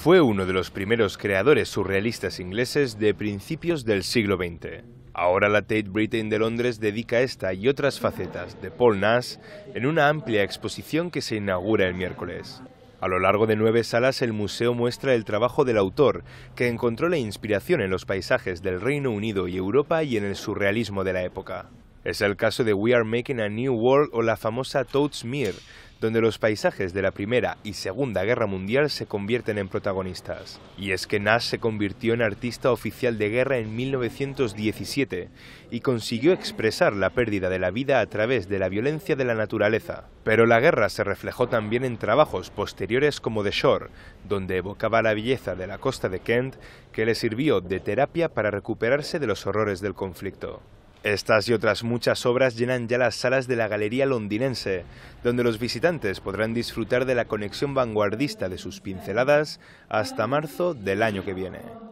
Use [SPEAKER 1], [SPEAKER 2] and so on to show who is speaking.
[SPEAKER 1] Fue uno de los primeros creadores surrealistas ingleses de principios del siglo XX. Ahora la Tate Britain de Londres dedica esta y otras facetas de Paul Nash en una amplia exposición que se inaugura el miércoles. A lo largo de nueve salas el museo muestra el trabajo del autor, que encontró la inspiración en los paisajes del Reino Unido y Europa y en el surrealismo de la época. Es el caso de We Are Making a New World o la famosa Toad's Mere, donde los paisajes de la Primera y Segunda Guerra Mundial se convierten en protagonistas. Y es que Nash se convirtió en artista oficial de guerra en 1917 y consiguió expresar la pérdida de la vida a través de la violencia de la naturaleza. Pero la guerra se reflejó también en trabajos posteriores como The Shore, donde evocaba la belleza de la costa de Kent que le sirvió de terapia para recuperarse de los horrores del conflicto. Estas y otras muchas obras llenan ya las salas de la Galería Londinense, donde los visitantes podrán disfrutar de la conexión vanguardista de sus pinceladas hasta marzo del año que viene.